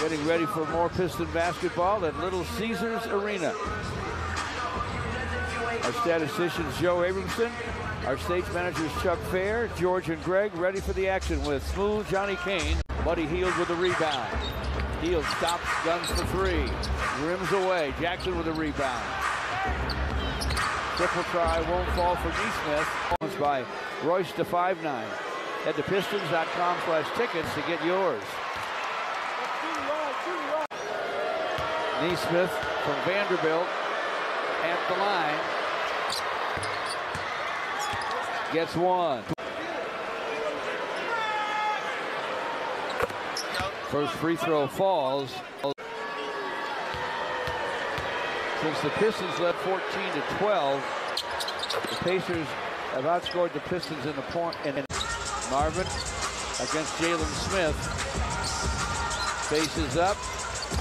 getting ready for more Piston basketball at Little Caesars Arena. Our statisticians Joe Abramson, our stage managers Chuck Fair, George and Greg ready for the action with smooth Johnny Kane. Buddy Hield with the rebound. Hield stops, guns for three. Rims away. Jackson with a rebound. Triple try won't fall for Nesmith. By Royce to 5'9". Head to pistons.com slash tickets to get yours. Nesmith from Vanderbilt at the line. Gets one. First free throw falls. Since the Pistons led 14 to 12, the Pacers have outscored the Pistons in the point. And Marvin against Jalen Smith. Faces up,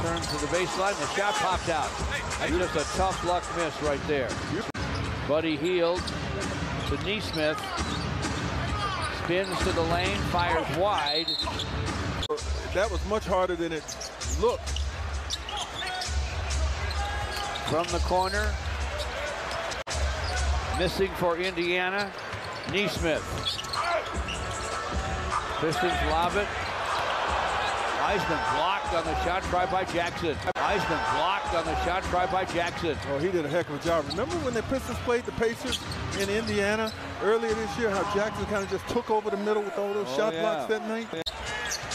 turns to the baseline. The shot popped out. Just a tough luck miss right there. Buddy Hield to Nesmith. Spins to the lane, fires wide. That was much harder than it looked. From the corner. Missing for Indiana. Nesmith. Pistons lob it. Wiseman blocked on the shot try by Jackson. Wiseman blocked on the shot try by Jackson. Oh, he did a heck of a job. Remember when the Pistons played the Pacers in Indiana earlier this year, how Jackson kind of just took over the middle with all those Oh, shot yeah. blocks that night?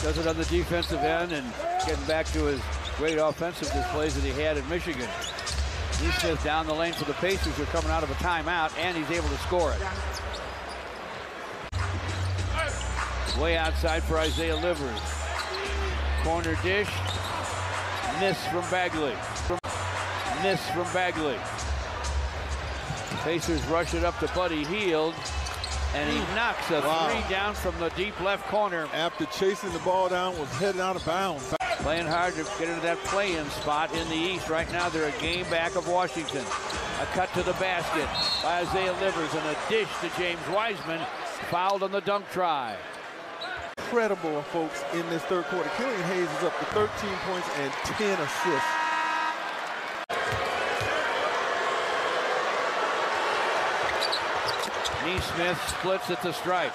Does it on the defensive end and getting back to his great offensive displays that he had in Michigan. Nesmith down the lane for the Pacers who are coming out of a timeout, and he's able to score it. Way outside for Isaiah Livers. Corner dish. Miss from Bagley. Miss from Bagley. Pacers rush it up to Buddy Hield, and he mm. knocks a Wow. three down from the deep left corner. After chasing the ball down, was heading out of bounds. Playing hard to get into that play-in spot in the East. Right now, they're a game back of Washington. A cut to the basket by Isaiah Livers and a dish to James Wiseman. Fouled on the dunk try. Incredible, folks, in this third quarter. Killian Hayes is up to 13 points and 10 assists. Nesmith splits at the stripe.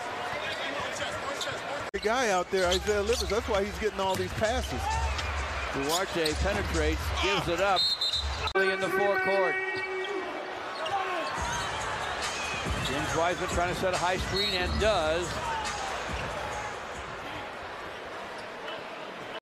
The guy out there, Isaiah Livers, that's why he's getting all these passes. Duarte penetrates, gives it up in the forecourt. James Wiseman trying to set a high screen and does.